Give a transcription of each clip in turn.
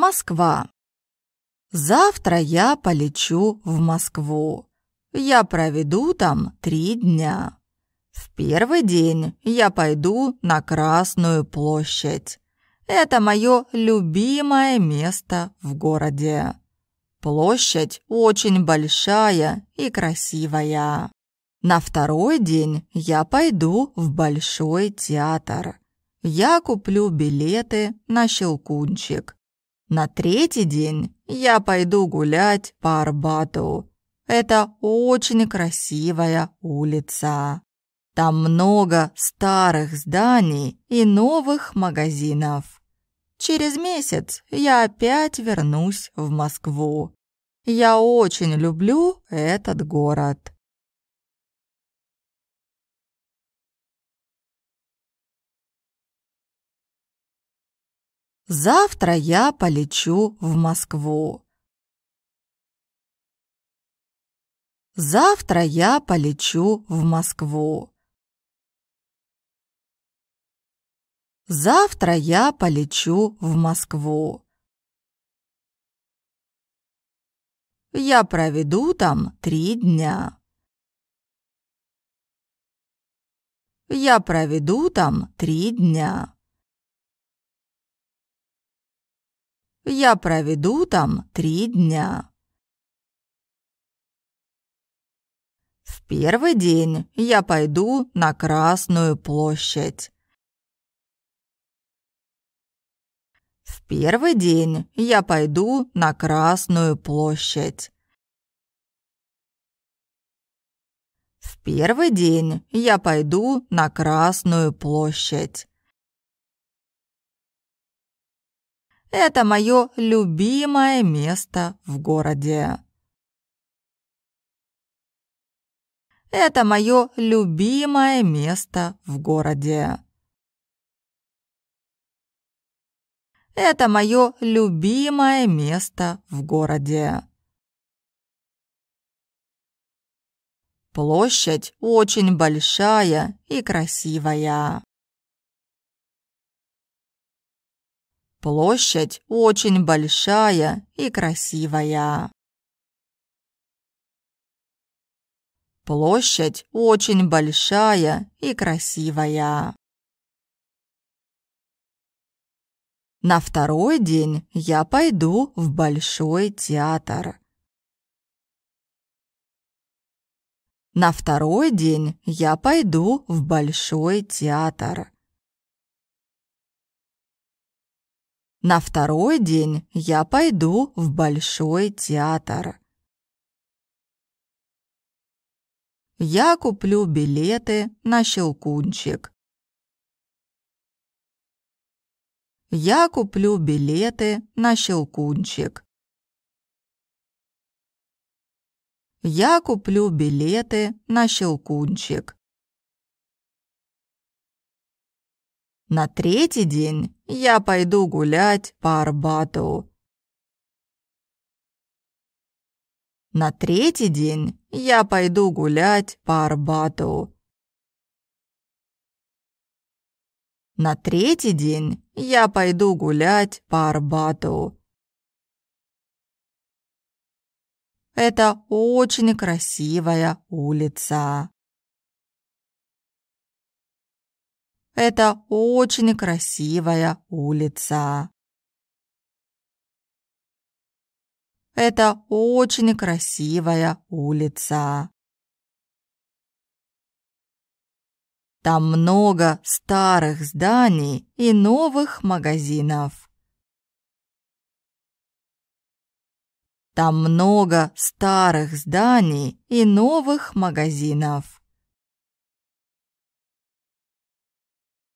Москва. Завтра я полечу в Москву. Я проведу там три дня. В первый день я пойду на Красную площадь. Это мое любимое место в городе. Площадь очень большая и красивая. На второй день я пойду в Большой театр. Я куплю билеты на Щелкунчик. На третий день я пойду гулять по Арбату. Это очень красивая улица. Там много старых зданий и новых магазинов. Через месяц я опять вернусь в Москву. Я очень люблю этот город. Завтра я полечу в Москву. Завтра я полечу в Москву. Завтра я полечу в Москву. Я проведу там три дня. Я проведу там три дня. Я проведу там три дня. В первый день я пойду на Красную площадь. В первый день я пойду на Красную площадь. В первый день я пойду на Красную площадь. Это мое любимое место в городе. Это мое любимое место в городе. Это мое любимое место в городе. Площадь очень большая и красивая. Площадь очень большая и красивая. Площадь очень большая и красивая. На второй день я пойду в Большой театр. На второй день я пойду в Большой театр. На второй день я пойду в Большой театр. Я куплю билеты на Щелкунчик. Я куплю билеты на Щелкунчик. Я куплю билеты на Щелкунчик. На третий день я пойду гулять по Арбату. На третий день я пойду гулять по Арбату. На третий день я пойду гулять по Арбату. Это очень красивая улица. Это очень красивая улица. Это очень красивая улица. Там много старых зданий и новых магазинов. Там много старых зданий и новых магазинов.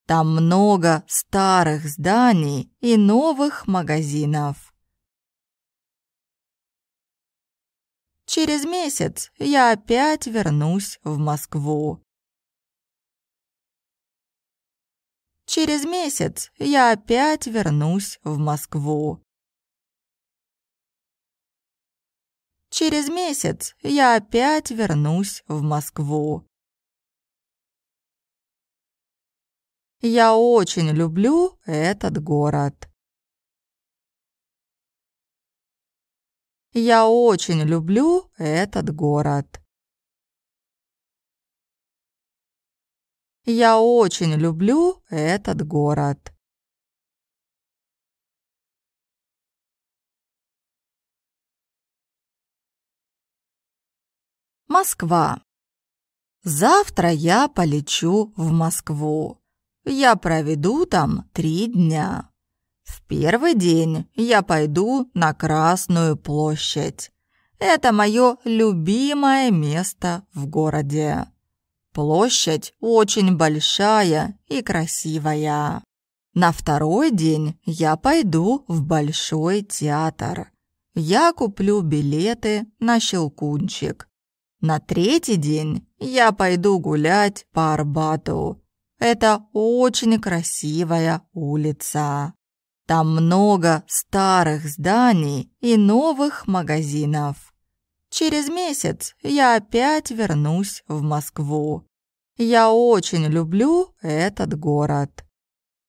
Там много старых зданий и новых магазинов. Через месяц я опять вернусь в Москву. Через месяц я опять вернусь в Москву. Через месяц я опять вернусь в Москву. Я очень люблю этот город. Я очень люблю этот город. Я очень люблю этот город. Москва. Завтра я полечу в Москву. Я проведу там три дня. В первый день я пойду на Красную площадь. Это мое любимое место в городе. Площадь очень большая и красивая. На второй день я пойду в Большой театр. Я куплю билеты на Щелкунчик. На третий день я пойду гулять по Арбату. Это очень красивая улица. Там много старых зданий и новых магазинов. Через месяц я опять вернусь в Москву. Я очень люблю этот город.